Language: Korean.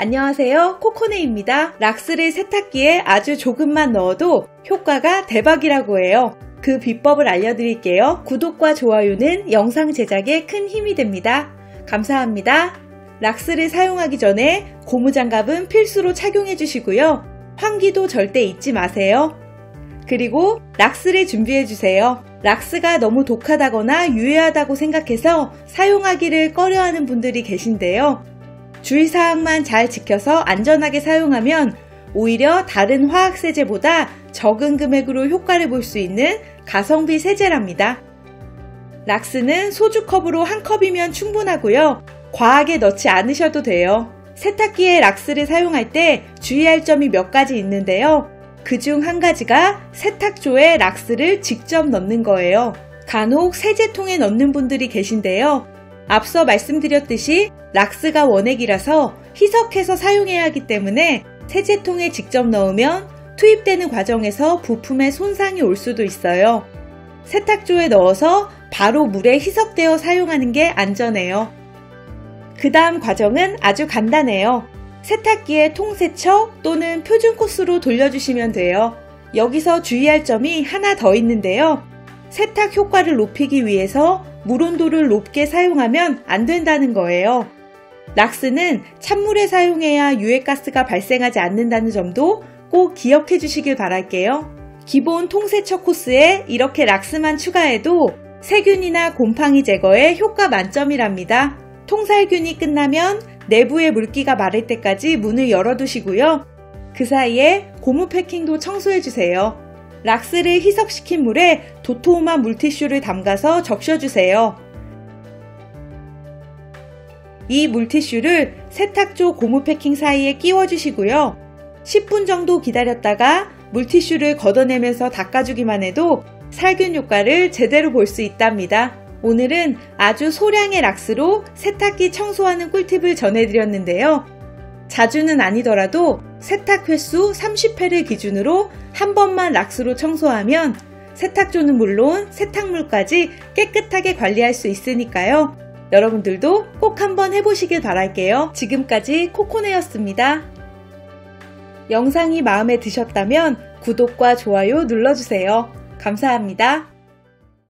안녕하세요 코코네입니다. 락스를 세탁기에 아주 조금만 넣어도 효과가 대박이라고 해요. 그 비법을 알려드릴게요. 구독과 좋아요는 영상 제작에 큰 힘이 됩니다. 감사합니다. 락스를 사용하기 전에 고무장갑은 필수로 착용해 주시고요. 환기도 절대 잊지 마세요. 그리고 락스를 준비해 주세요. 락스가 너무 독하다거나 유해하다고 생각해서 사용하기를 꺼려하는 분들이 계신데요. 주의사항만 잘 지켜서 안전하게 사용하면 오히려 다른 화학세제보다 적은 금액으로 효과를 볼 수 있는 가성비 세제랍니다. 락스는 소주컵으로 한 컵이면 충분하고요. 과하게 넣지 않으셔도 돼요. 세탁기에 락스를 사용할 때 주의할 점이 몇 가지 있는데요. 그 중 한 가지가 세탁조에 락스를 직접 넣는 거예요. 간혹 세제통에 넣는 분들이 계신데요. 앞서 말씀드렸듯이 락스가 원액이라서 희석해서 사용해야 하기 때문에 세제통에 직접 넣으면 투입되는 과정에서 부품에 손상이 올 수도 있어요. 세탁조에 넣어서 바로 물에 희석되어 사용하는 게 안전해요. 그 다음 과정은 아주 간단해요. 세탁기에 통세척 또는 표준 코스로 돌려주시면 돼요. 여기서 주의할 점이 하나 더 있는데요. 세탁 효과를 높이기 위해서 물 온도를 높게 사용하면 안 된다는 거예요. 락스는 찬물에 사용해야 유해가스가 발생하지 않는다는 점도 꼭 기억해 주시길 바랄게요. 기본 통세척 코스에 이렇게 락스만 추가해도 세균이나 곰팡이 제거에 효과 만점이랍니다. 통살균이 끝나면 내부의 물기가 마를 때까지 문을 열어두시고요. 그 사이에 고무 패킹도 청소해주세요. 락스를 희석시킨 물에 도톰한 물티슈를 담가서 적셔주세요. 이 물티슈를 세탁조 고무 패킹 사이에 끼워주시고요. 10분 정도 기다렸다가 물티슈를 걷어내면서 닦아주기만 해도 살균 효과를 제대로 볼 수 있답니다. 오늘은 아주 소량의 락스로 세탁기 청소하는 꿀팁을 전해드렸는데요. 자주는 아니더라도 세탁 횟수 30회를 기준으로 한 번만 락스로 청소하면 세탁조는 물론 세탁물까지 깨끗하게 관리할 수 있으니까요. 여러분들도 꼭 한번 해보시길 바랄게요. 지금까지 코코네였습니다. 영상이 마음에 드셨다면 구독과 좋아요 눌러주세요. 감사합니다.